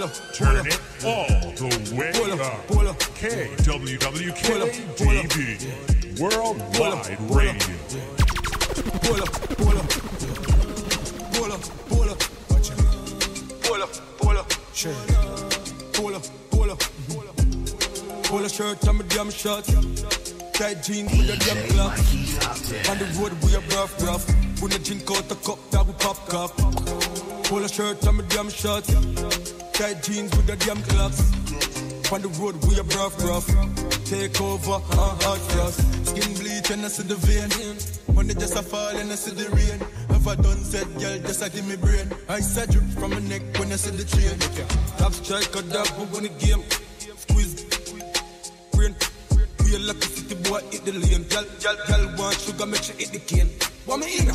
pull up, Turn it all the way Pull up, up. pull up. KWWK Pull up, pull up. DB. Worldwide pull up. Radio. pull up, pull up, pull up, pull up, watch it. pull up, pull up, shirt, pull up, pull up, pull up shirt, I'm a damn shot. Tight jeans with a damn clock. On the road we a rough, rough. When the drink out the cup, that we pop cup. Pull a shirt, I'm a damn shot. Tight jeans with the damn clocks. On the road we a rough, rough. Take over, uh, hot cross. Skin bleach and I see the vein. Money just a fall and I see the rain. Have I done said, girl, just a give me brain. I said drip from my neck when I see the chain. Top strike or dog, we win the game. Squeeze, brain. We a lucky city boy, hit the lane. Girl, girl, girl, want sugar, make sure hit the cane. Want me in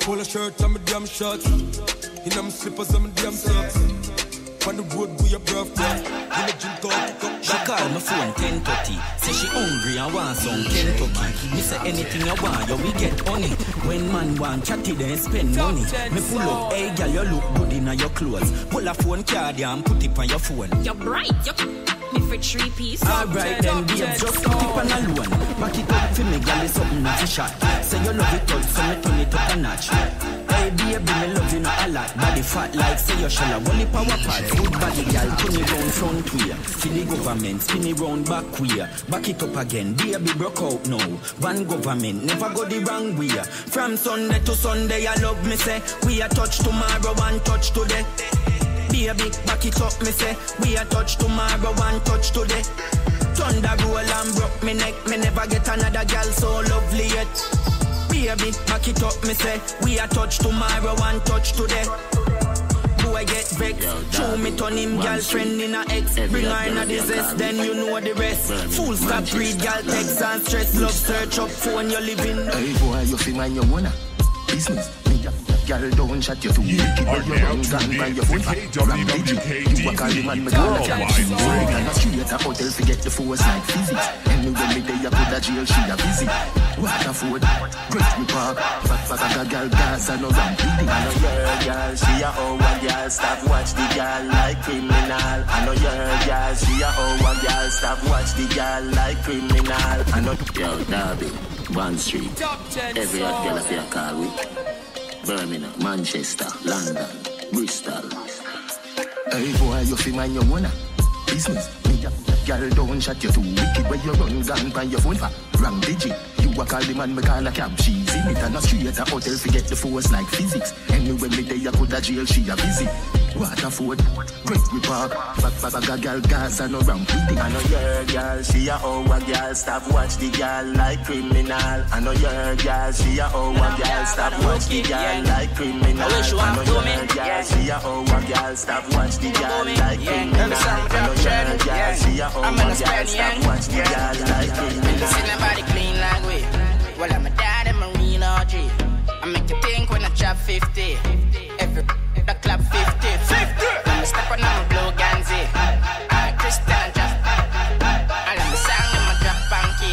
Pull a shirt, I'm a damn shorts. In my slippers, I'm a damn socks. On the road, we a rough, rough. In the drink out, cup, She call my phone 1030 Say she hungry and want some Kentucky. Me say anything you want, yo we get honey. When man want chatty then spend money. Me pull up, hey girl you look good in your clothes. Pull a phone card yeah, and put it on your phone. You're bright. You're me for three piece. Alright then, babe, just put it on a loan. Back it up for me, girl, it's something not a shot. Say you love it out, so me turn it up a notch Hey baby, me love you not a lot Body fat like say you shall have only power pads Good body, girl, turn it round front way For the government, spin it round back way Back it up again, baby, broke out now One government, never go the wrong way From Sunday to Sunday, I love me say We a touch tomorrow, and touch today Baby, back it up, me say. We a touch tomorrow, and touch today. Thunder roll and broke me neck. Me never get another girl so lovely yet. Baby, back it up, me say. We a touch tomorrow, one touch today. Boy get vexed, show me turn him girlfriend in a ex. Bring her in a disease, then you know the rest. Full stop read, girl text and stress. Love search up phone, you're living. Hey boy, you fi mind your wanna business. Me ya, girl don't shut your too You wicked are when you now run by your to phone. Ram KWWK digit. You a call man, me call a cab. Worldwide She on a street a hotel, forget the force like physics. Anyway, me there, you put a jail, she a visit. Waterford, Great we Park, fat fat a girl, gas and no ramp. I know your girl, she a oh a girl, stop watch the girl like criminal. I know your girl, she a oh a girl, stop watch the girl like criminal. I know yo Derby, Bond Street, every hot girl I a call with. Birmingham, Manchester, London, Bristol. Hey boy, you fi mind your wanna business. Me ya, girl don't shut you too wicked when you run gun by your phone. Ah? for Wrong digit. You a call the man, me call a cab. She's in it and a street at a hotel, forget the force like physics. Anyway, me there, you put a jail, she a visit. Waterford, Great we Park, fat fat a girl, gas and no ramp with it. I know your girl, she a oh a girl, stop watch the girl like criminal. I know your girl, she a oh a girl, stop watch the girl like criminal. I wish you I know your girl, she a oh a girl, stop watch the girl like criminal. I know your girl, she a oh I'm a in a girl, stop watch the girl like criminal. See nobody clean like we. Well, I'm a dad and Marine OG. I make you think when I chop 50. Every the club 50. 50. When I step on, I'm a blue Ganzi. I'm a Christian and just. I love the song, I'm a drop punky.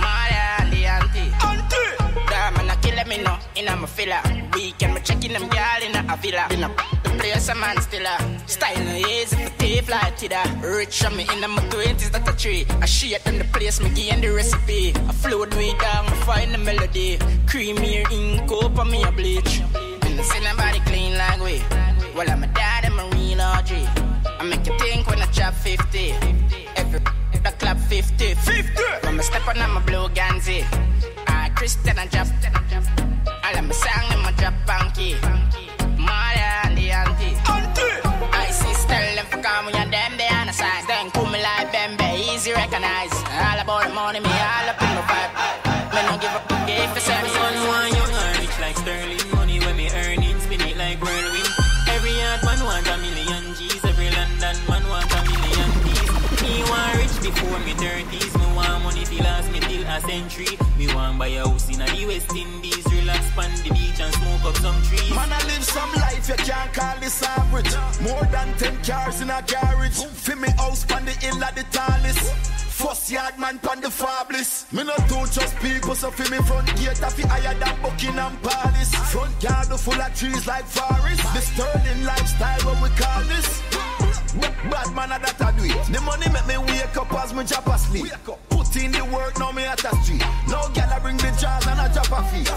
Maria and the auntie. Auntie. Damn, man, I kill me no. In a my filler. Weekend, me checking them girl in a villa. In a place, a man still a. Style no easy for tape like Tida. Rich on me in my twenties, that a tree. I shit in the place, me gain the recipe. I float way down, I find the melody. Creamy ink, up on me a bleach. And I see nobody clean like we. Well, I'm a dad and Marine OG. I make you think when I chop 50. Every the club 50. 50. When I step on, I'm a blue Ganzi. I Christian and drop. I love my song, I'm a drop and the auntie. Auntie. I see style them for come and them they on the side. Then come me like Bembe, easy recognize. All about the money, me all up in my vibe. Me no give up the gift for seven One want you earn rich like sterling money when me earning spin it like whirlwind. Every yard man want a million G's, every London man want a million G's. Me want rich before me thirties, me want money till last me till a century. Me want buy a house in a the West Indies, relax the some trees. Man, I live some life you can't call this average. More than 10 cars in a garage. Fi me house pan the hill of the tallest. First yard man pan the fabless. Me not do just people, so fi me front gate a fi higher than Buckingham Palace. Front yard full of trees like forest. The sterling lifestyle, what we call this. Bad man I that a do it. The money make me wake up as me chop asleep. Put in the work, now me at the street. Now gal I bring the jars and I chop a feet.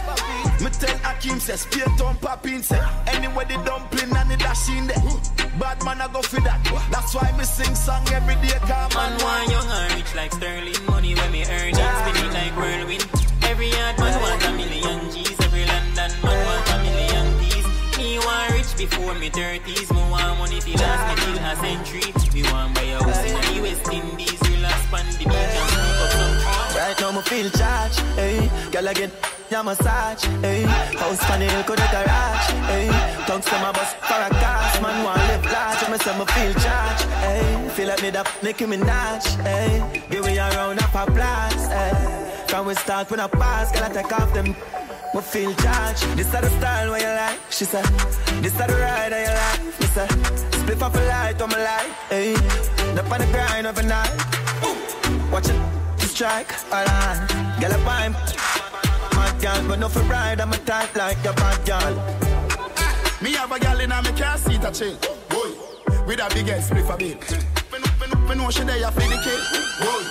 Me tell Akim say, spear on popping say. Anyway the dumpling and the dash in there. Bad man I go for that. That's why me sing song every day. Come man, why young and rich like Sterling? Money when me earn, yeah. spin it like whirlwind. Every yard man want a million rich before me thirties, me want money till last me till a century. Me want buy a house in the West Indies, relax on the beach and smoke up some trees. Right now me feel charged, hey. Girl get your massage, hey. House the hill could garage, hey. Tongues to my bus for a cast, man want live large. Me say me feel charged, hey. Feel like me that Nicki Minaj, hey. Give me a round of applause, hey. From we start when I pass, girl I take off them. Me feel charged. This is the style where you like, she said. This is the ride that you like, me say. Split off a light on my light, hey. Up on the grind of a night. Watch it strike, all on. Girl, pine. Mad girl, but no for ride. I'm a type like a bad girl. Me have a gal in a me car seat a chill. Boy, with a big ass spliff a bill. Me know, she there for the kid. Boy,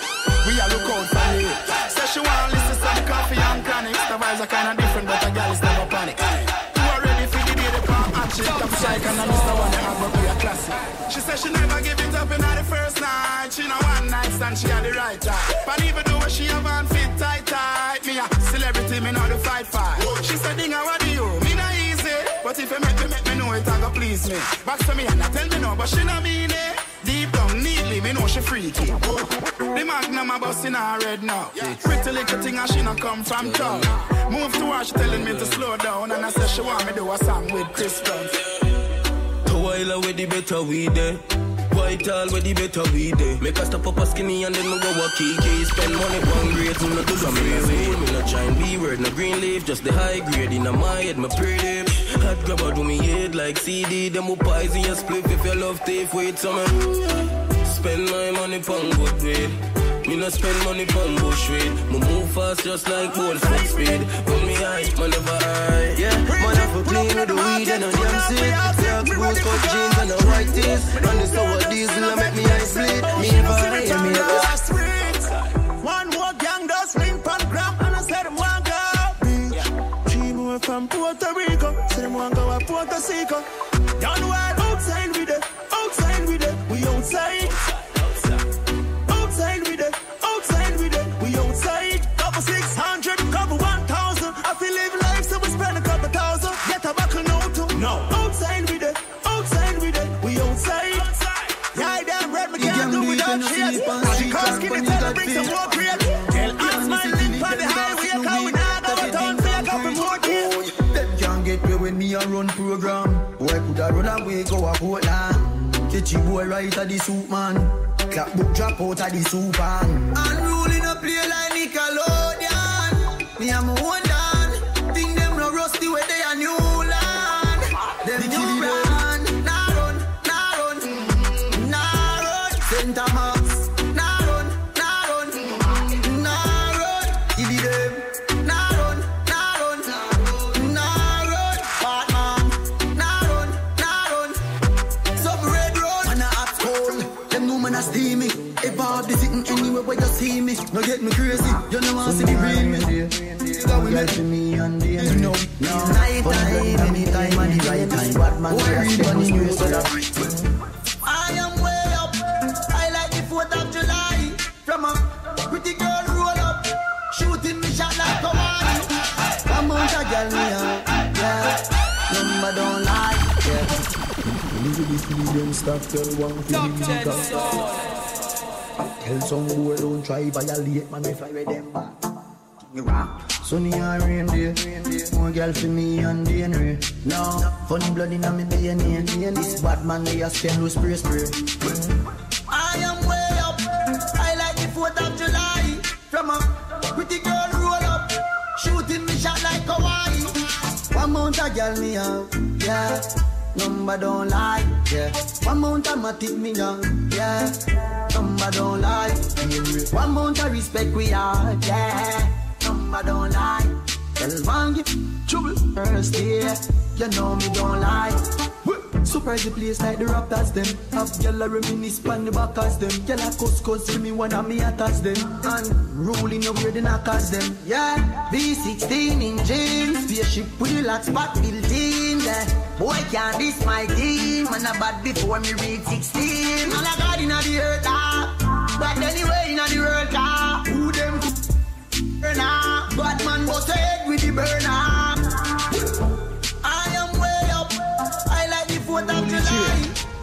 we a look out for me. She want listen some coffee and chronics. The vibes are kinda different, but a gal is never panic. You are ready for the day the palm action. Top strike and I Mr. One, you have be a classic. She said she never give it up in the first night. She know one night stand, she had the right time. But even though she have on fit tight tight, me a celebrity, me know the fight fight. She said, Dinga, what do you? Me not easy. But if you make me, make me know it, I go please me. Back to me and I tell me no, but she not mean it. Deep neatly, me know she freaky. The magnum a bust in her red now. Pretty little thing and she not come from town. Move to her, she telling me to slow down. And I said she want me do a song with Chris Brown. A while away the better we there. White all with the better we there. Make us stop up a skinny and then me go a kiki. Spend money one grade, me no do some way. Me no try and be word, no green leaf, just the high grade in my head, my pretty. Hot grabber do me head like CD. Them who poison your split if you love tape wait summer. Spend my money pon good weed. Me no spend money pon bush weed. Me move fast just like bull foot speed. When me high, man never high. Yeah, man, I for clean with the weed and a damn seed. Black boots, cut jeans and a white tees. And the sour diesel, I make me eyes bleed. Me never high, me never One more gang does ring pan gram and I said them want go beach. Three more from Puerto Rico, say them want go a Puerto Rico. Done well outside with it, outside with it, we. Outside Right at the soup man. Clap book drop out of the soup man. Unruly no play like Nickelodeon. Me a my stop, tell one to leave Tell some boy don't try violate, man, we fly with them back. Sunny and rain day, more girl for me and DNA. No, funny blood in me DNA. This bad man they a spend with spray spray. I am way up. I like the 4th of July. From a pretty girl roll up, shooting me shot like Hawaii. One mount a girl me out, yeah. Number don't lie, yeah. One mount a matic me young, yeah. Number don't lie, one mount a respect we are, yeah. Number don't lie. Tell one give trouble first, yeah. You know me don't lie. Surprise the place like the Raptors them. Have gyal a reminisce pan the back as them. Gyal a cuss me one of me attacks them. And rolling your weird the knockers them. Yeah, V16 in jeans, spaceship with the lock spot built in there. Boy can't this my team, and a bad before me reach 16. All I got inna the earth ah. But anyway inna the world ah. Who them burner? Batman bust head with the burner. I am way up. I like the fourth of July.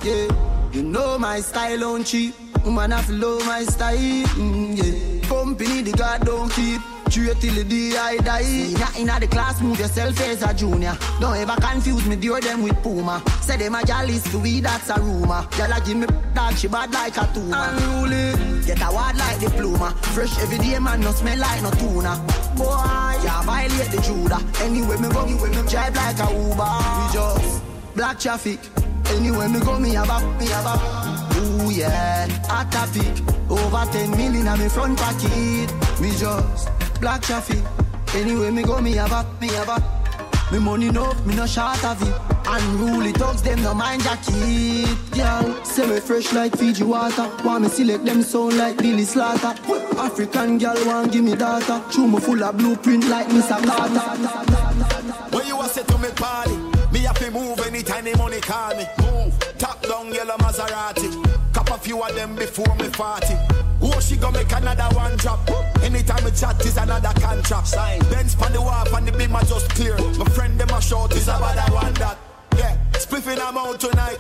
Yeah, you know my style on cheap. Woman to love my style. Mm, yeah, company the God don't keep. True till the day I die. Not inna the class, move yourself as a junior. Don't ever confuse me, deal them with Puma. Say them a jealous to we, that's a rumor. Y'all give me dog, she bad like a tuna. Unruly, get a word like diploma. Fresh every day, man, no smell like no tuna. Boy, yeah, violate the Judah. Anyway, me go, anyway, me drive like a Uber. We just black traffic. Anyway, me go, me a, me have a. Ooh yeah, hot traffic. Over 10 million on me front pocket. Me just black traffic. Anyway, me go, me a, me have a. Me money no, me no short of it. Unruly thugs, them no mind jacket. Girl, say me fresh like Fiji water. Want me select them sound like Billy Slaughter. African girl want give me data. True me full of blueprint like Mr. Carter. When you a say to me party, me have to move anytime the money call me. Move, top down yellow Maserati. Cop a few of them before me party. Oh, she gonna make another one drop. Anytime we chat is another contract. Sign. Benz pan the wharf and the beam are just clear. My friend them a short is about that one that. Yeah, spliffing I'm out tonight.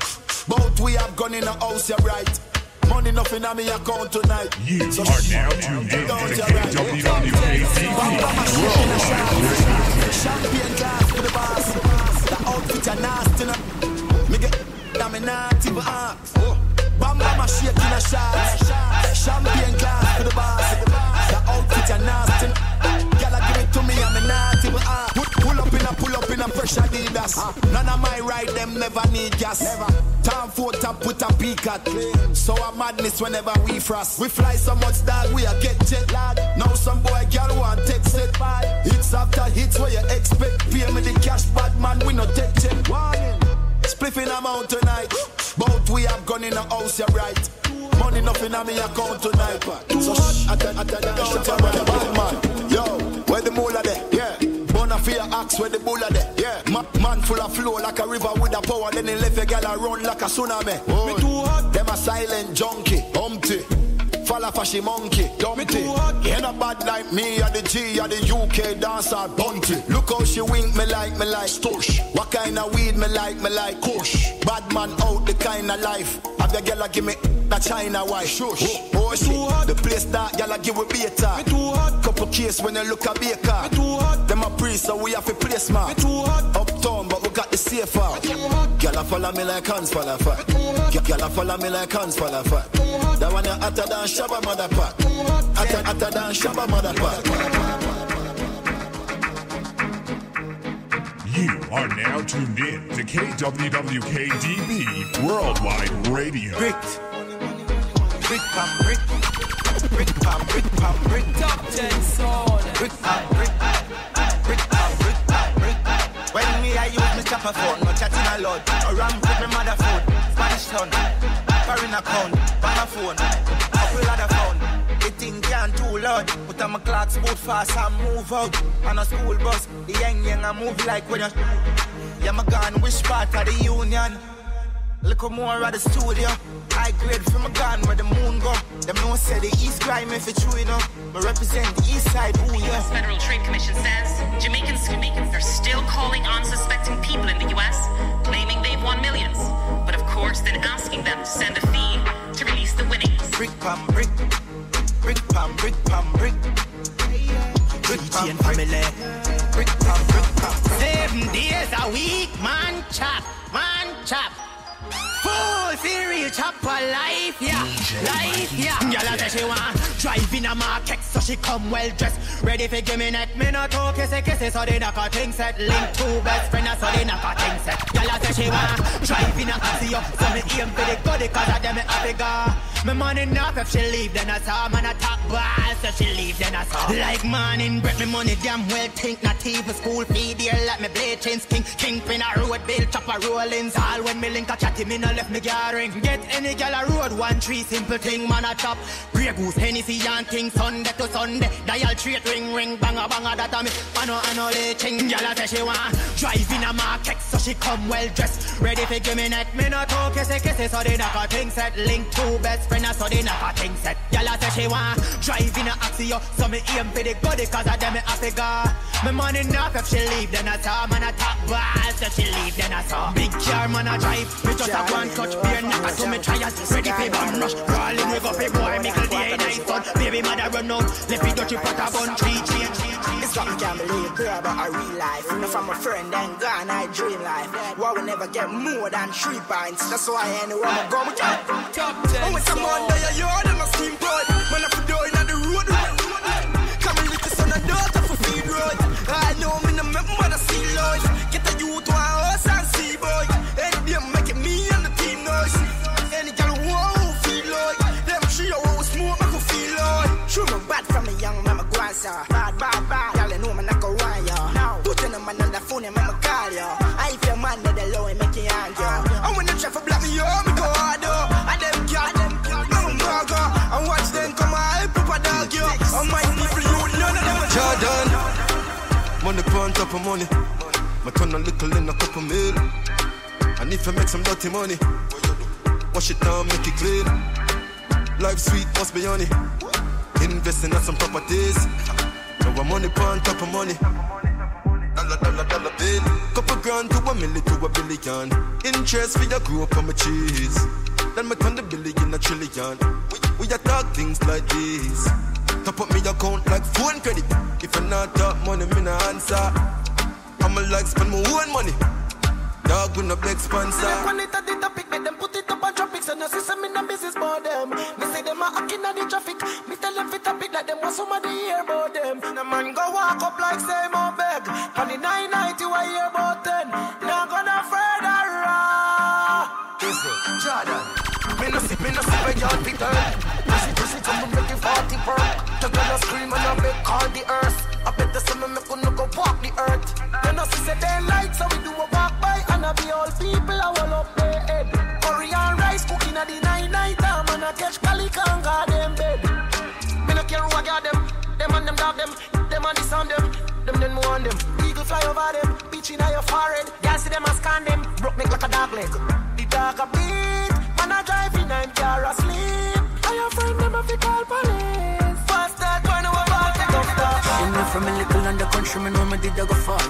Both we have gone in the house, you're right. Money nothing on me account tonight. You So are sh- now tuned in to Don't the you right? KWWK Worldwide Champagne glass for the boss. The outfit are nasty. No. Me get damn me not even ask. Bam bam a shake in a shot. Champagne glass for the boss. The outfit are nasty. Gyal give it to me me not even ask. Pull, up in a pull up in a fresh Adidas. Ah. None of my ride them never need gas. Time for top put a peak at. So a madness whenever we frost. We fly so much that we a get jet lag. Now some boy girl want text it. Hits after hits where you expect. Pay me the cash, bad man we no take check. Warning. Spliffing amount tonight. Both we have gone in the house, you're right. Money nothing on me account tonight. So shh, at the, at the, don't tell the bad man. Yo, where the moolah there? Yeah. Bonafide axe where the bulla there? Yeah. Ma- man full of flow like a river with a power. Then he left a gal a run like a tsunami. Oh. Me too hot. Them a silent junkie. Humpty. Falla fashy monkey, dumpty. Ain't a bad like me, or the G, or the UK dancer, bunty. Look how she wink me like, me like, stush. What kind of weed me like, me like, kush. Bad man out the kind of life. Have your girl give me that China white. Shush. Oh, oh shit. The place that y'all give we beta. Me too hot. Couple case when you look a baker. Me too hot. Them a priest, so we have to play smart. Me too hot. Uptown, but we got the safe out. Girl a follow me like hands full of fat. Girl a follow me like hands full of fat. That one you hotter than Shabba mother pack. Hotter, hotter than Shabba mother pack. You are now tuned in to KWWKDB Worldwide Radio. Brick. Brick pam brick. Brick pam brick pam brick. Top 10 soul. Brick pam brick. Brick pam brick pam brick. When me I use me chopper phone, no chatting a lot. I ram with me mother phone. Spanish town. Foreign account. Bang a phone. Couple other phone. The thing can't too loud. Put on my clocks boot fast and move out. On a school bus, the young young I move like when you. Yeah, my gun, which part of the union? Look more at the studio. High grade from a gun where the moon go. Them no say the east crime if it's true, you know. But represent the east side, ooh The yeah. U.S. Federal Trade Commission says Jamaicans, Jamaicans are still calling unsuspecting people in the U.S., claiming they've won millions. But of course, then asking them to send a fee to release the winnings. Brick pam brick. Brick pam brick pam brick. Brick pam brick. Brick pam brick pam brick. Seven days a week, man chop, man chop. Full serial chop for life, yeah, life, yeah. Gyal say she want drive in a market, so she come well dressed, ready for give me net. Me no talk kissy kissy, so they knock a thing set. Link two best friends, so they knock a thing set. Gyal say she want drive in a you. So me aim for the good cause of them me have to. Me money enough if she leave, then I saw man a top ball. So she leave, then I saw. Like morning bread, me money damn well think not even school fee dear. Like me blade chains king, kingpin a road bill, chopper rollings. All when me link a chatty, me no left me gathering. Get any gal a road, one tree simple thing, man a chop. Grey goose, Hennessy and thing, Sunday to Sunday. Dial straight ring ring, banga banga that a me. I know I know the ching, gal a say she want drive in a market, so she come well dressed, ready for give me net. Me no talk, kissy kissy, so they knock a thing set, link two best friend, so they knock a thing set. Gal a say she want drive in a Axio, so me aim for the goody, cause of them me have to Me money enough if she leave, then I saw man a top ball, so she leave, then I saw. Big car man a drive, me just a one touch, beer knocker, so me try and ready for bomb rush. Rolling with up a boy, Michael day nice fun. Baby mother run out, left me dirty pot a bun, tree, tree, tree. It's something can't believe, girl, but a real life. Now from a friend, then gone, I dream life. Why we never get more than three pints? That's why anywhere I go, we get top ten. Oh, it's a Monday, you heard them a steam boy. Get a youth to a house and see boy. Them making me and the team noise. Any girl who want feel like them three who smoke make who feel like. Me bad from a young mama grandson. Bad, bad, bad. Know me not go run. Now, put in a man on the phone and mama call ya. I your man that the low and make you hang ya. Uh-huh. And when them try for black me, yo, me go hard oh. And them cat, them no burger. And watch them come a dog yo. And my people, you none of them. Jordan, money of money. My turn a little in a couple mil. And if I make some dirty money, wash it down, make it clean. Life sweet, must be honey. Investing in some properties. Now I'm money on top of money. Dollar, dollar, dollar bill. Couple grand to a million to a billion. Interest for your grow on my cheese. Then me turn the billion a trillion. We, we a talk things like this. Top up me account like phone credit. If I not talk money, me no answer. I'ma like spend my own money. Dog with no big sponsor. When it the topic, make them put it up on And you see some in the business for them Me say them a hacking on the traffic Me tell them fit topic like them want somebody hear about them The man go walk up like say more beg On the 990 you a hear about ten Now gonna further ah. raw Easy, Jordan. Me no see, me no see where y'all be. Say they light, so we do a walk by and I be all people I will up their head. Curry and rice cooking at the night night ah, time and I catch calico and ah, got them bed. Me no care who I got them. Them and them dog them. Them and this on them. Them then more on them. Eagle fly over them. Beach in your forehead. Girl see them and scan them. Broke neck like a dog leg. The dog a beat. Man a driving and car asleep. And your friend them a fi call.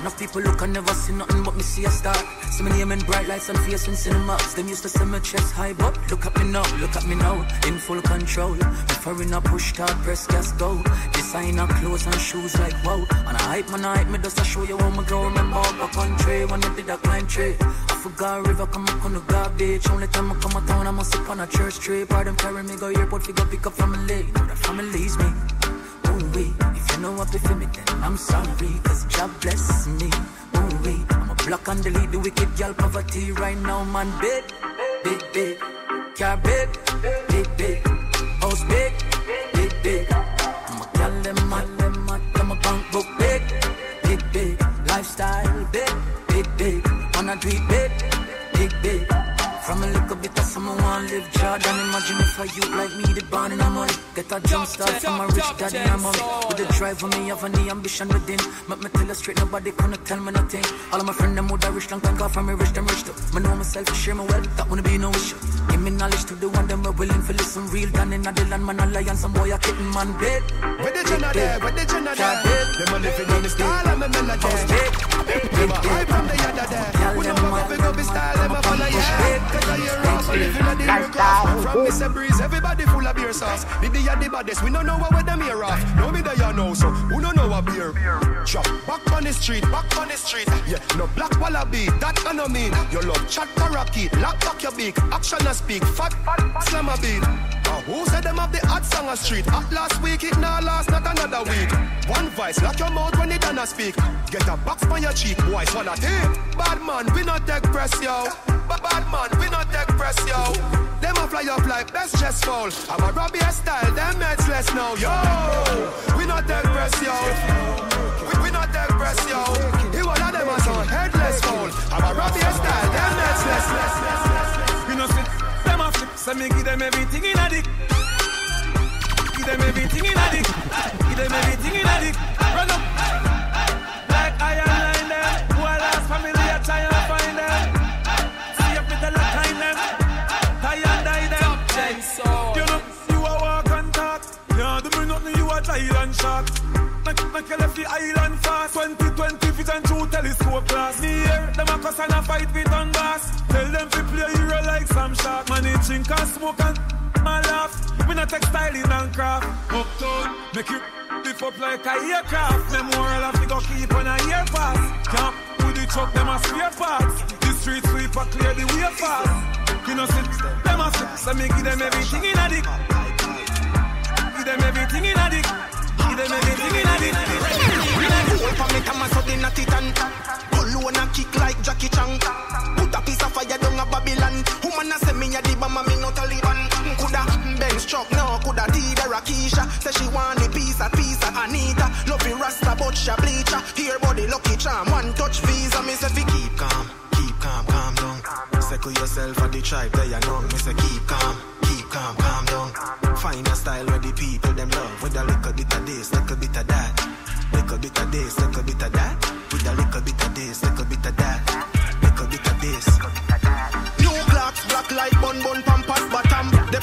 Enough people look and never see nothing but me see a star. See me name in bright lights and face in cinemas. Them used to see my chest high, but look at me now, look at me now, in full control. In a push start, press gas go. Designer clothes and shoes like wow. And I hype man, I hype me just to show you how me go. Remember up a country when I did a climb tree. I forgot river come up on the garbage. Only time I come a town, I must sit on a church tree. Part them carry me go airport, fi go pick up family. Know that family's me. Ooh wee, you know what to feel me, then I'm sorry, cause job bless me. Ooh I'm a block and delete the wicked girl poverty right now, man. Big, big, big, car big, big, big, house big, big, big. I'm a girl them mad, them mad, them a bank book big, big, big, lifestyle big, big, big, on a tweet big, big, big. From a little bit of someone wanna live Jordan Imagine if a youth like me the born in a money Get a jump start from a rich daddy and mommy With the drive for me I have any ambition within. Make me tell you straight nobody gonna tell me nothing. All of my friends them would have rich long time call from me rich them rich too. Me know myself share my wealth that wanna be no issue. Give me knowledge to the one them we willing for listen. Real Down in the land man alliance some boy a kitten man big Where the Jenna there? Where the Jenna there? Them a living in the style and me melody. Them a hype from the yada there. We know what we go be style, them a follow yeah. Mr. Breeze, everybody full of beer sauce. Me the the baddest, we don't know what them here off. No me the ya know, so who don't know a beer? Chop back on the street, back on the street. Yeah, no black wallaby, that I no mean. You love chat parakeet, lock back your beak, action and speak, fat, fat, slam a beat. Who said them have the hot song a street? Hot last week, it now last, not another week. One voice, lock your mouth when it done a speak. Get a box on your cheek, boy, swallow tape. Bad man, we not take press, yo. Bad man, we not take press, yo. Them a fly up like best chest fall. I'm a Robbie style, them meds less now, yo. We not take press, yo. We, we not take press, yo. He one of them a some headless fall. I'm a Robbie style, them meds less, less, less, so me give them everything in a dick. Give them everything in a dick. Give them everything in a dick. Run up. Like iron line them. Who are last family, I try and find them. See if tell a kind them. Tie and die them. You know, you a walk and talk. Yeah, do me nothing, you a giant shark. Make, make you left the island fast 2020 vision through telescope glass Me cuss and a fight with on gas Tell them to play hero like some shark Man, they drink and smoke and my laugh. Me not textiling and craft. Uptown, make you lift up like a aircraft. Memorial to go keep on a year pass. Camp with the truck, them a spare parts. The street sweeper clear the way fast. You know, see, them a slip So me give them everything in a dick. Give them everything in a dick them for me, come and so in a titan. Alone a kick like Jackie Chan. Put a piece of fire down a Babylon. Woman a say me a the bomb, me no Taliban. Coulda Benz truck, no coulda Tida Rakisha. Say she want the piece of piece of Anita. The Rasta, but she bleacher. Here body lucky charm, one touch visa. Me say fi keep calm, keep calm, calm down. Settle yourself at the tribe, there you know. Me say keep calm, calm, calm down. Find a style where the people them love. With a little bit of this, little bit of that. Little bit of this, little bit of that. With a little bit of this, little bit of that. Little bit of this. New clocks, black like bun bun pampas bottom. They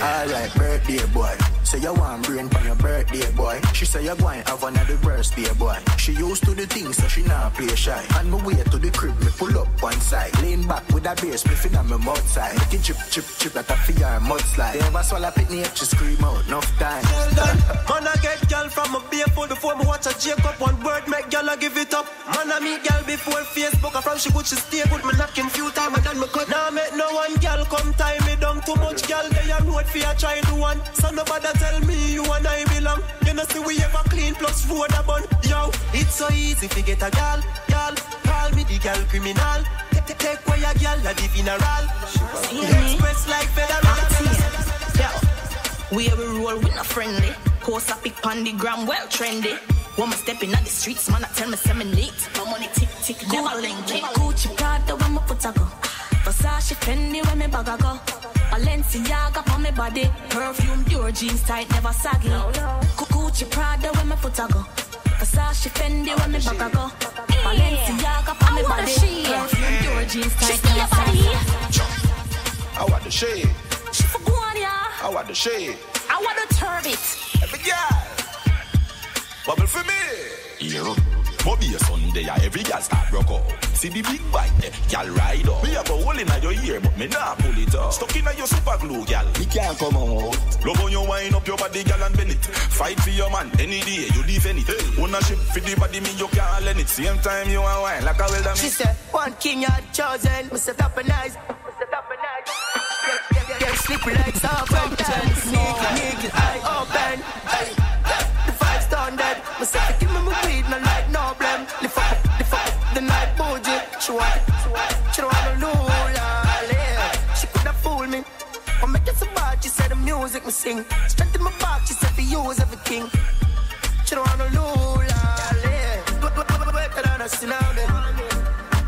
alright, birthday boy. Say you want brain for your birthday boy. She say you going have another birthday boy. She used to the thing, so she not play shy. And me way to the crib, me pull up one. Lean back with a bass, me on my mouth side. Make it chip, chip, chip, like a figure mudslide. They ever swallow pitney, she scream out, enough time. Well done. Man, I get girl from a beer full before me watch a Jacob. One word make girl I give it up. Man, I meet girl before Facebook. I from she good, she stay good. Me knocking few time and then me cut. Now make no one girl come tie me down too much. Girl, they are road for a do one. So nobody tell me you and I belong. You know see we ever clean plus road a bun. Yo, it's so easy to get a girl. Girl, call me the girl criminal. Take, away a girl that the funeral. Express like federal. We we roll with no friendly. Post a pic on the gram, well trendy. Woman stepping on the streets, man, I tell me seven neat. My money tick tick, never link it. Gucci Prada when my foot a go. Versace Fendi when me bag a go. Balenciaga on me body. Perfume, your jeans tight, never saggy. Gucci Prada when my foot a go. Versace Fendi when me bag a go. Balenciaga on me body. Perfume, your jeans tight, never. I want the shade. She for go on, yeah. I want the shade. I want to turn it. Every girl. Bubble for me. Here, Bobby a Sunday, a every gal start rock out. See the big bike, there, gal ride up. Me have a hole in your ear, but me nah pull it up. Stuck in your super glue, gal. Me can't come out. Love how you wind up your body, gal, and bend it. Fight for your man, any day you defend it. Ownership for the body, me you can't lend it. Same time you a wine like a well done. She said, one king you had chosen. Me set up a nice. Get slippery like serpent. Sneaky, sneaky, eye open. Ay, The five standard. Me say, me my weed, bougie. She don't want no lula. She could have fooled me. I make it so bad, she said the music me sing. Strength in my back, she said to use everything. She don't want no lula. Better than a tsunami.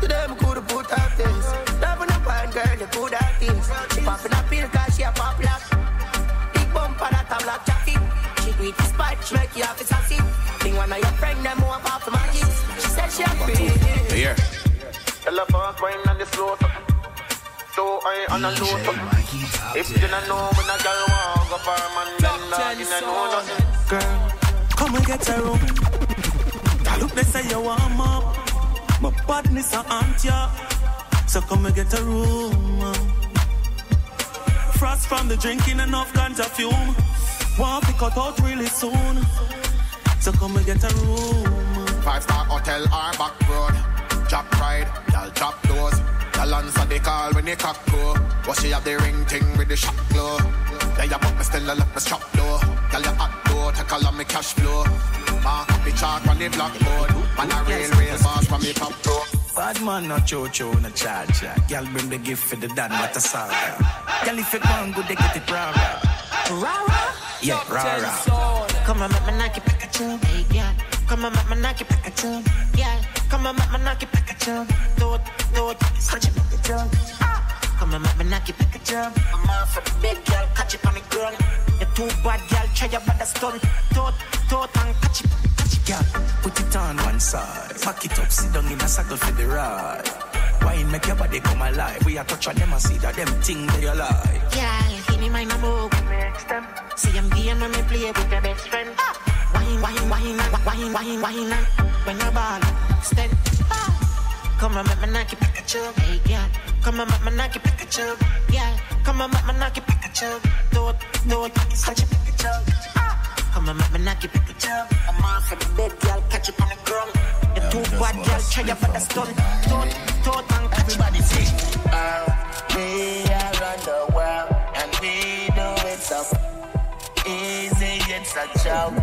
Today me could have put out this. Never no fine girl, you could have this. She popping a pill cause she a pop lock. Big bump on a lock jacket. She do it despite she make you have to sassy. Think one of your friend them more pop the magic. She said she a free. Here. Tell her fast wine on the slow. So so I on a low If you don't know when a girl walk up her man, then dog uh, you know nothing. Girl, come and get a room. I look, they say you warm up. My badness a aunt ya. So come and get a room. Frost from the drinking enough ganja fume. Want to cut out really soon. So come and get a room. Five star hotel or back road. Drop pride, y'all drop doors. Y'all answer the call when they cock go. What she have the ring thing with the shot glow. Yeah, you but me still a left me strap door. Y'all you hot door, take all of me cash flow. Mark up the chart on the blackboard. Man a real, real boss from me top door. Bad man, no cho-cho, no cha-cha. Girl, bring the gift for the dad, what a saga. Girl, if it gone good, they get it rah-rah. Rara. Yeah, rah-rah. Come on, make me knock it back at you, hey, yeah. Come on, make me knock it back at you, yeah. Come on, make me knock it back at you. Do it, do it, it back at you. Ah. Come on, make me knock it back at you. I'm off for the big girl, catch it on the ground. You're too bad, girl, try your bad stunt. Do it, do it, and catch it, catch it, Girl, put it on one side. Pack it up, sit down in a saddle for the ride. Wine make your body come alive. We a touch on them and see that them thing they alive. Yeah, give me my number. Next time. See, I'm game when me play with your best friend. Ah. Wine, wine, wine, wine, wine, wine, wine. When you're ball, stand. Ah. Come on, make me knock it back you, hey, yeah. Come on, make me knock it back at you, yeah. Come on, make me knock it back at you. Do it, do it, catch it back at you. Ah. Come on, make me knock it back at you. I'm off for the bed, girl, catch it on the ground. You too bad, girl, try your bad stunt. Do it, do it, and catch it. Everybody sing. We are on the world do it so easy. It's a joke.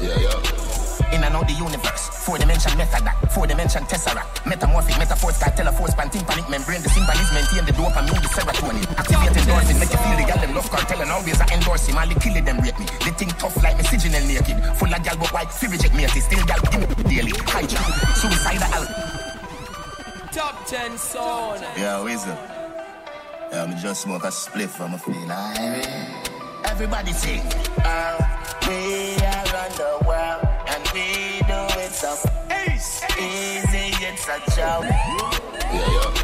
Yeah, yeah. In and out the universe, four dimension method that, four dimension tesseract, metamorphic, metaphors, cartel, force, pan, tympanic, membrane, the symphonies maintain the dopamine, the serotonin, activate endorphin, make you feel the gal, them love cartel, and always I endorse him, all the kill it, them rate me, they think tough like me, signal naked, full of gal, but white, fi reject me, it still gal, give me daily, hijack, suicidal, Top 10 sound. Yeah, Weasel. Yeah, I'm just smoke a spliff from a feel alright. Everybody sing. Uh, we are on the world and we do it so easy. It's a joke. Yeah, yeah.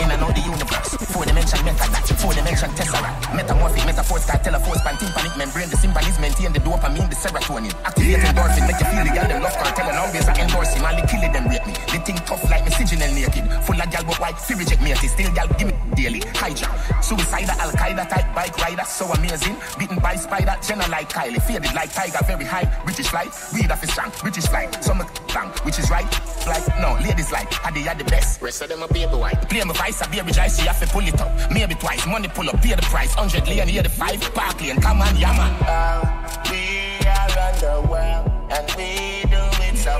In and out the universe, four dimension method that, four dimension tesseract, metamorphic, metaphors, cartel, force, pan, tympanic, membrane, the symphonies maintain the dopamine, the serotonin, activate endorphin, make you feel the gal, them love cartel, and always I endorse him, all the kill it, them rate me. They think tough like me, signal naked, full of gal, but white, fi reject me, still gal, give me daily, hijack, suicidal, Al-Qaeda type bike rider, so amazing, beaten by spider, Jenna like Kylie, faded like tiger, very high, British light, weed off is strong, British flight, some bang, which is right, like, no, ladies like, how they are the best, rest of them a baby white, play my vice, I be a rejoice, so you have to pull it up, maybe twice, money pull up, pay the price, 100 lane, hear the five, park lane, come on, yeah man. Uh, we are on the world and we do it so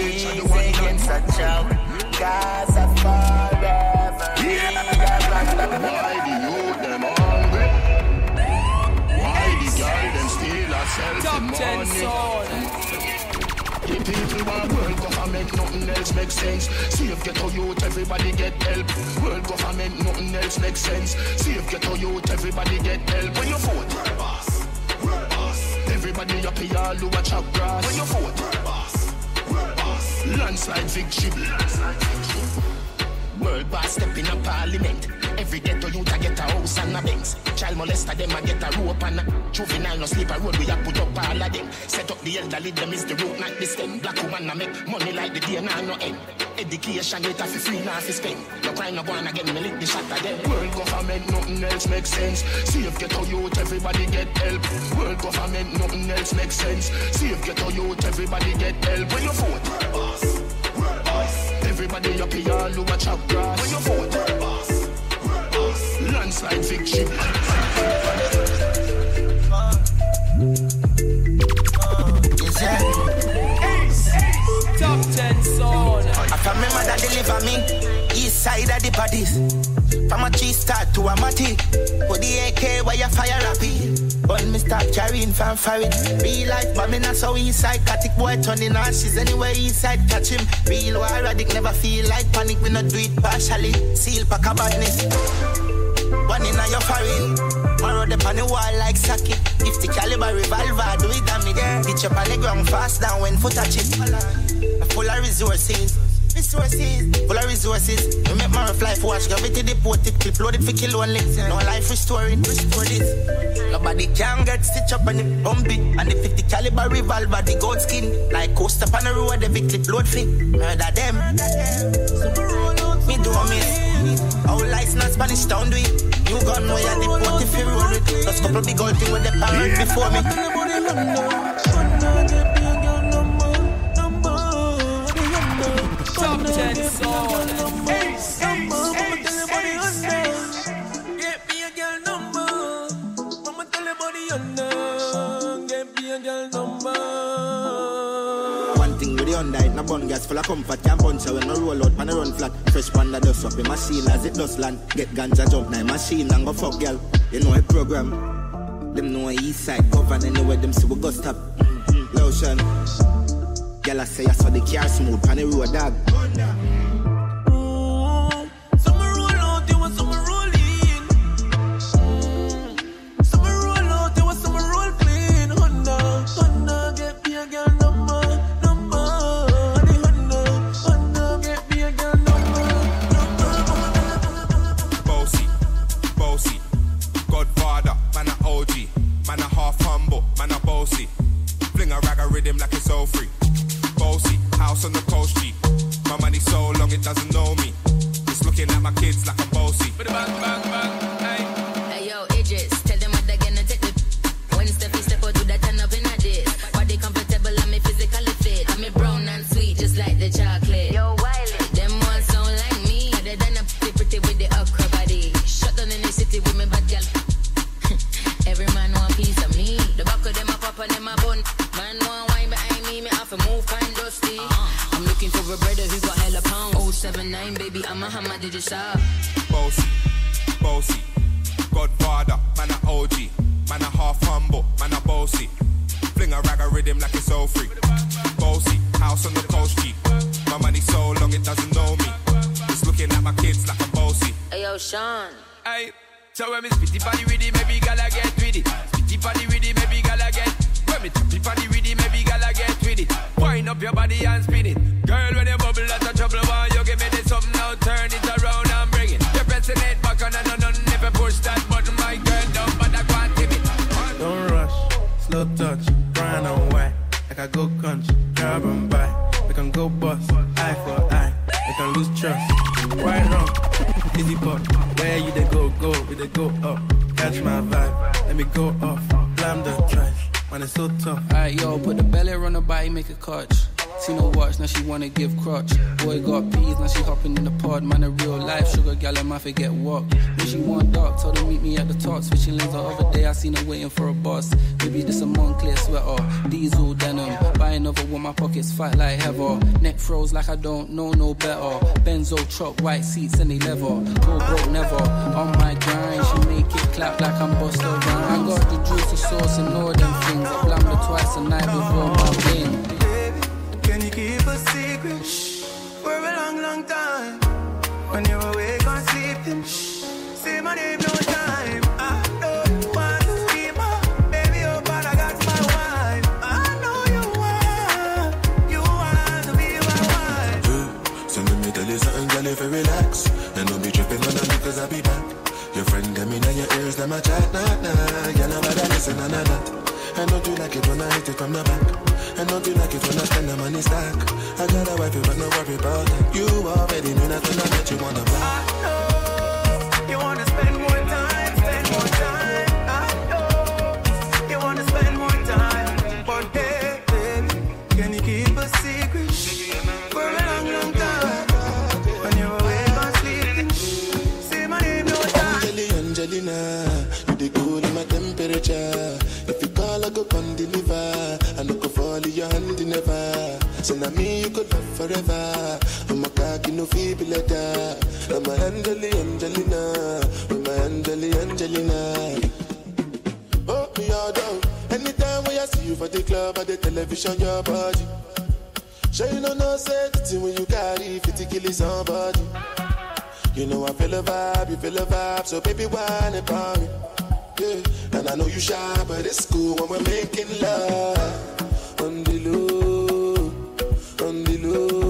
easy. It's a joke. Gaza forever. We are on the Why the youth them hungry? Why the girl them steal herself Top the 10 money? sound. The people want world government, nothing else makes sense. See if get a youth, everybody get help. World government, nothing else makes sense. See if get a youth, everybody get help. When you vote, world boss, world boss. Everybody up here, all who a chop grass. When you vote, world boss, world boss. Landslide victory, landslide victory. World boss step in parliament. Every ghetto youth a get a house and a banks. Child molester them a get a rope and a juvenile no sleep a road. We a put up all of them. Set up the elderly them is the root not the stem. Black woman a make money like the day nah no end. Education it a fi free nah fi spend. No crime no go on again. Me lick the shot of them. World government, nothing else makes sense. See if get a youth, everybody get help. World government, nothing else makes sense. See if get a youth, everybody get help. When you vote. Everybody up here, all a chop grass. When you vote, boss. Landslide victory. Top 10 sound. I can remember that deliver me. East side of the bodies. From a cheese start to a matty. Put the AK where you fire happy. When me start carrying from foreign. Real life, but me not so inside. Catic boy turning ashes anywhere inside. Catch him. Real war addict never feel like panic. We not do it partially. Seal pack a badness. One in your foreign. Marrow the on the wall like socket. 50 caliber revolver, do it damage. Pitch up on the ground fast down when foot touch it. Full of resources. resources, full of resources. You make my life watch, gravity deported, clip loaded for kill only. No life restoring, restore this. Nobody can get stitch up on it, bumpy. And the 50 caliber revolver, the gold skin. Like coast up on the road, the clip load fit. Murder them. Me do a miss. Our license Spanish town do it. You gun know you deport if you roll it. Just couple big old thing with the parents before me. Top 10 soul. Bun gas full of comfort. Can't punch her when no roll out, man, I run flat. Fresh panda dust up in machine as it does land. Get ganja jump, now machine and go fuck girl. You know a program. Them know east side govern anywhere them see we go stop. Lotion. Girl, I say I saw the car smooth on the road, dog. Other day, I seen her waiting for a bus. Maybe this a Moncler sweater, diesel denim. Buy another one, my pockets fat like heather. Neck froze like I don't know no better. Benzo truck, white seats and they leather. Go broke never. On my grind, she make it clap like I'm Busta Rhymes. I got the juice, the sauce, and all them things. I blam her twice a night before my win. Can you keep a secret for a long, long time? When you're awake or sleeping, say my name no if you relax. And don't be tripping on me cause I'll be back. Your friend them in your ears, them a chat, nah, nah. Girl, nobody listen, nah, nah, nah. I know you like it when I hit it from the back. I know you like it when I spend the money stack. I got a wife, but no worry about that You already knew that when I met you on the block temperature If you call, I go come deliver. I no go fall in your hand never Say na me you could love forever. I'm a cocky no feeble letter. I'm a Angeli, Angelina. I'm a Angeli, Angelina. Oh, me all down Anytime when I see you for the club or the television, your body. Sure you know no say thing when you carry 50 kill somebody You know I feel a vibe, you feel a vibe. So baby, whine about me yeah. And I know you shy, but it's cool when we're making love On the low, on the low,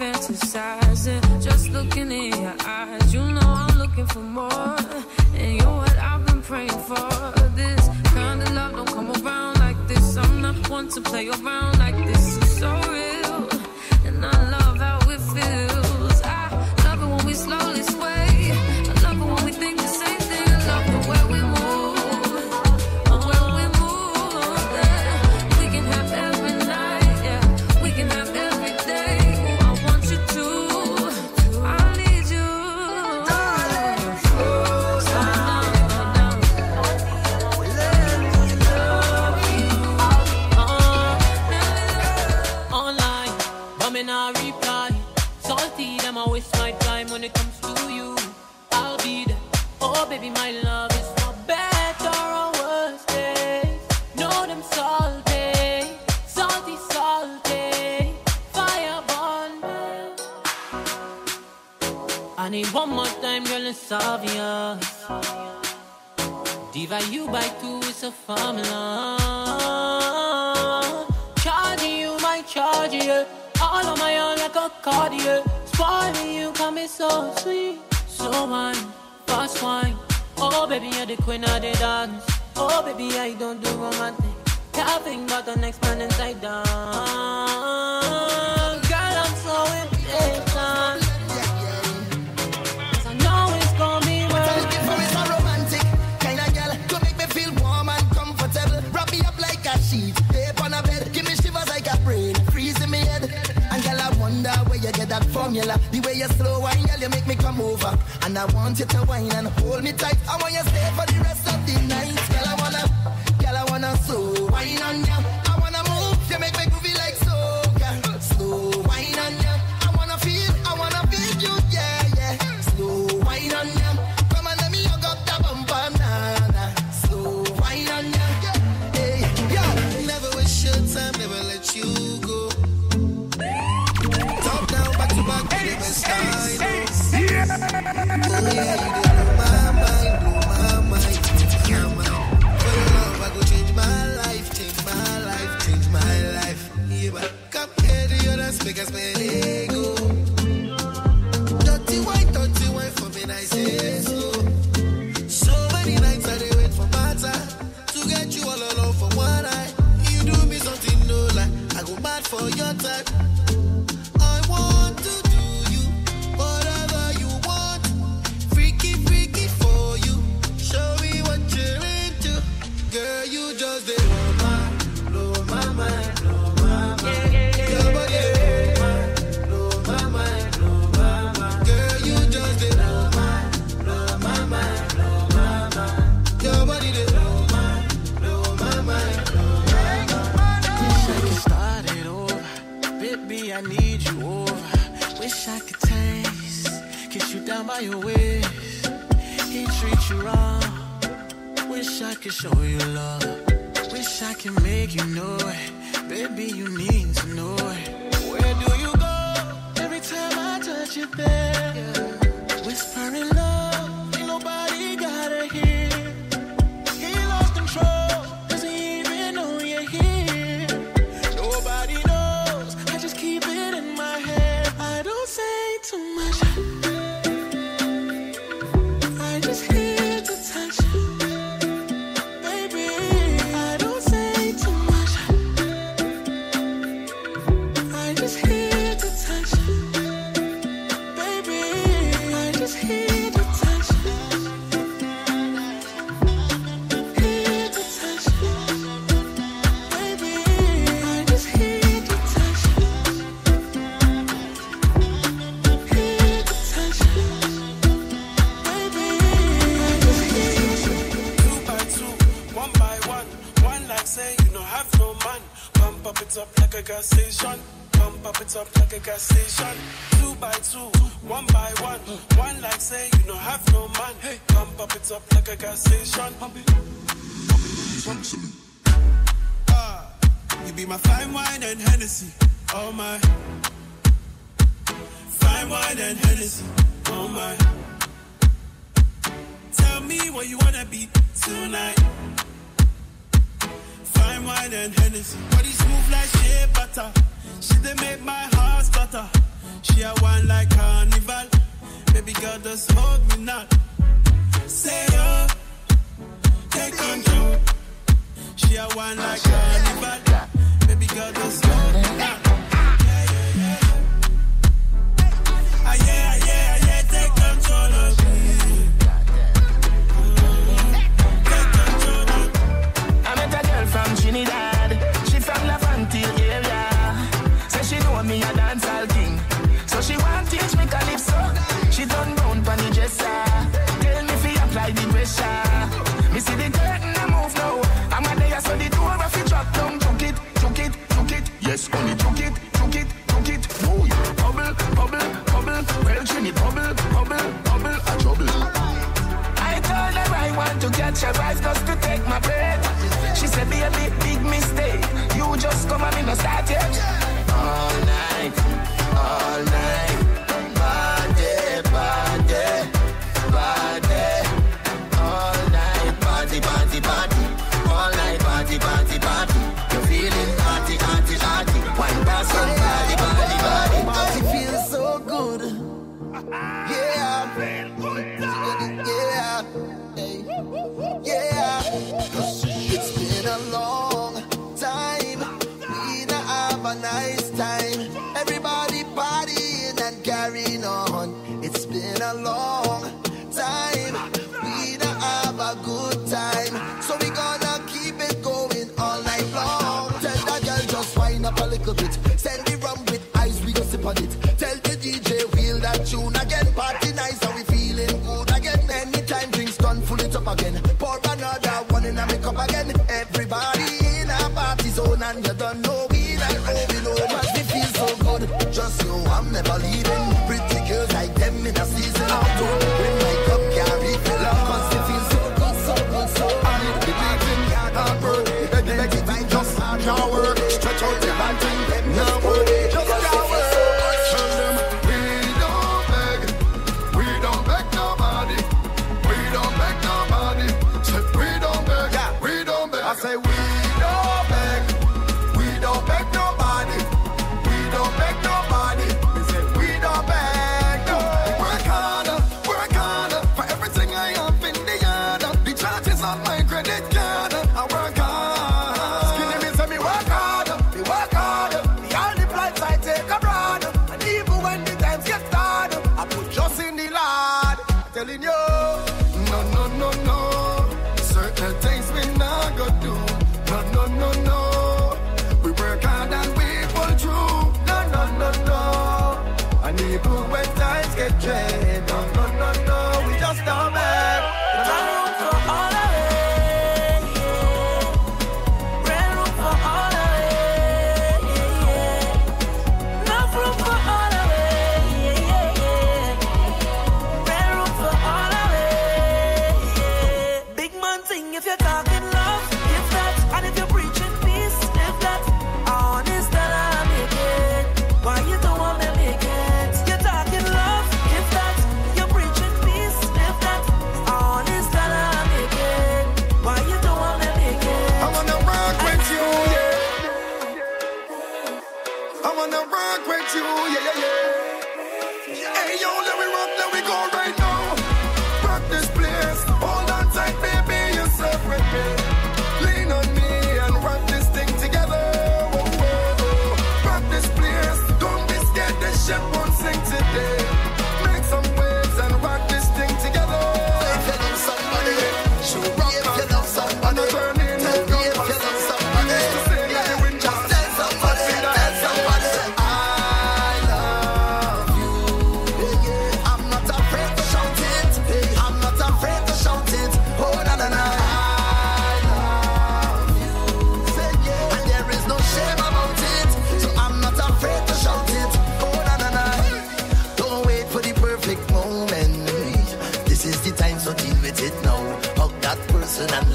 fantasizing. Just looking in your eyes, you know I'm looking for more. And you're what I've been praying for. This kind of love don't come around like this. I'm not one to play around like this. me one more time, girl, it's obvious. Divide you by two is a formula. Charging you, my charge, yeah. All on my own like a card, yeah. Spoiling you, got me so sweet. So wine, fast wine. Oh, baby, you're the queen of the dance. Oh, baby, I don't do romantic. Nothing but the next man inside down. that formula. The way you slow wine, girl, you make me come over. And I want you to wine and hold me tight. I want you to stay for the rest of the night. Girl, I wanna, girl, I wanna so wine on you. that she rise just to take my breath. She said, be a big, big mistake. You just come and me no start yet. All night, all night.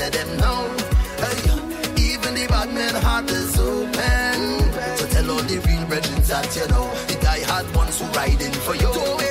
let them know. Hey, even the bad men heart is open. So tell all the real brethren that you know. The guy had ones who riding for you.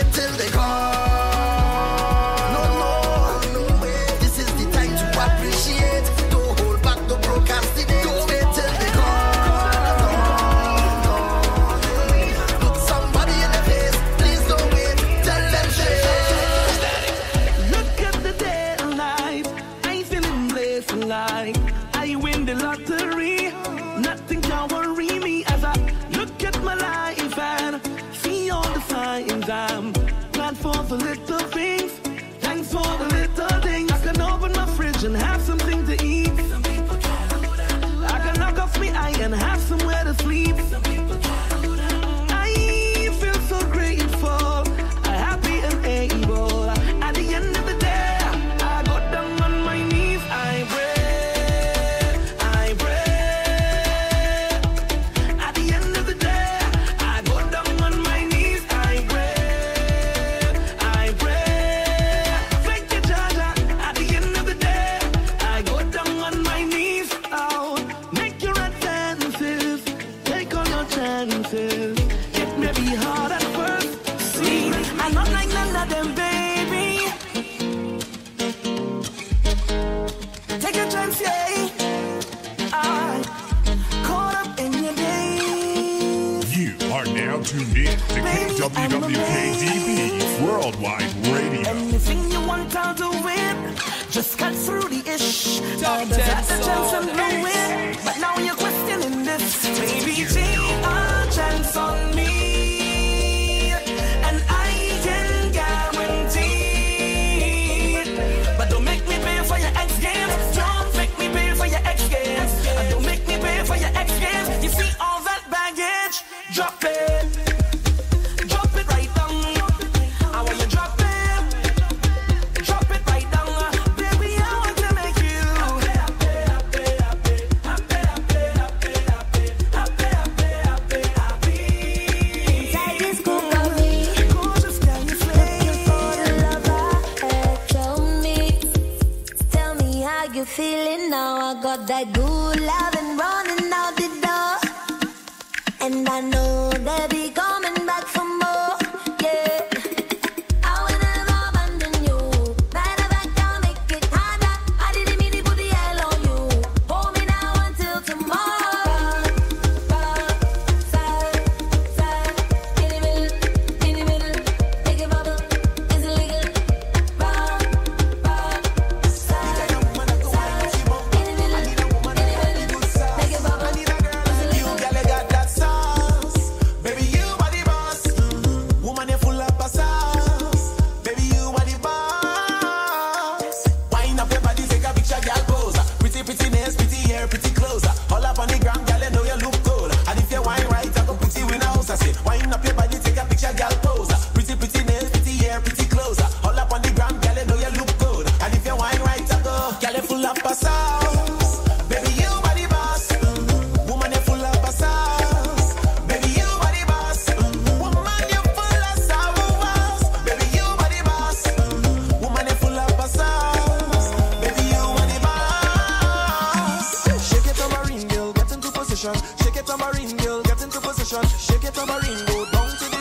from a ring go down to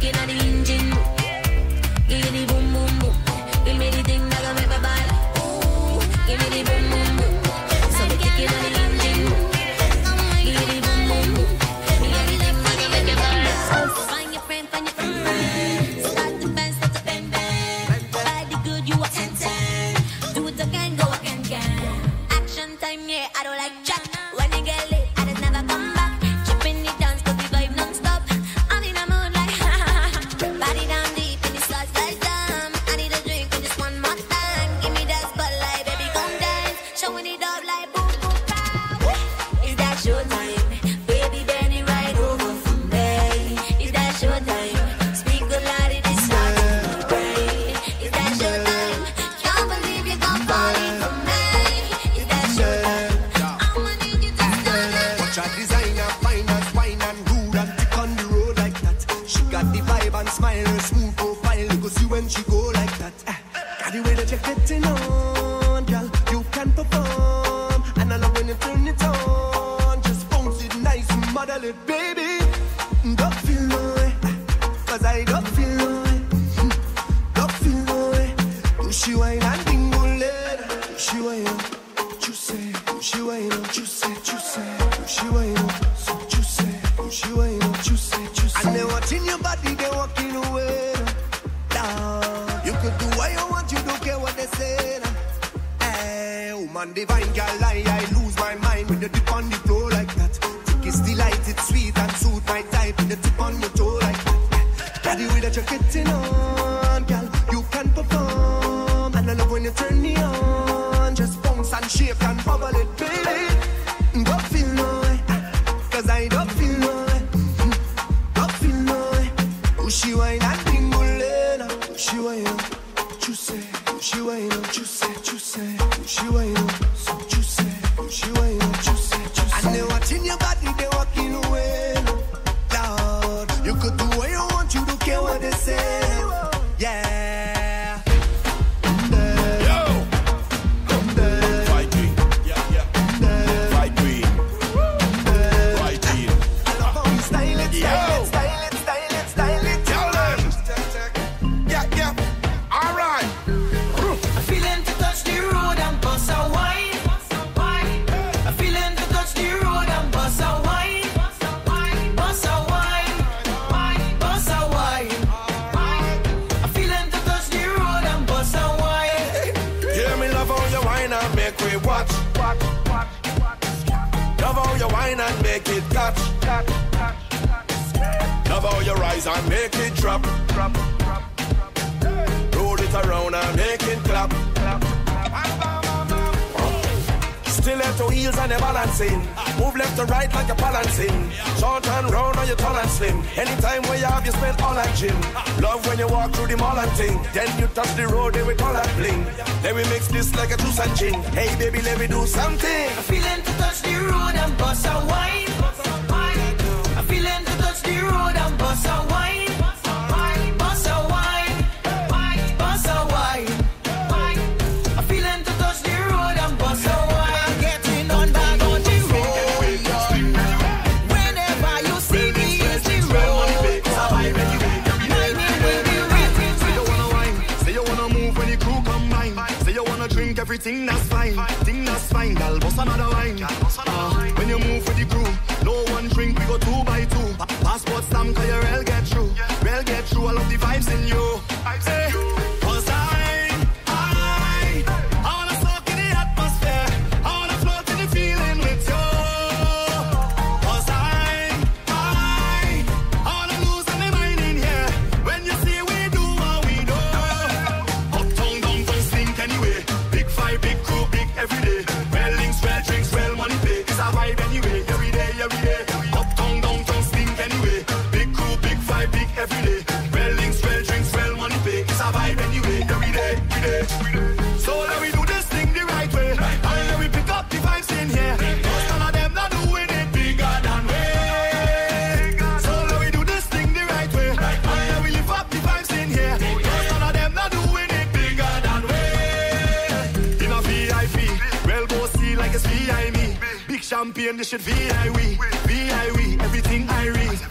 Ticking on the engine. Drink everything that's fine, thing that's fine, gal. Boss another wine. Uh, when you move with the crew, no one drink, we go two by two. Passport stamp, cause your rail get through. Rail get through, I love the vibes in you. Hey. and they should be i we VIE, we. everything I read.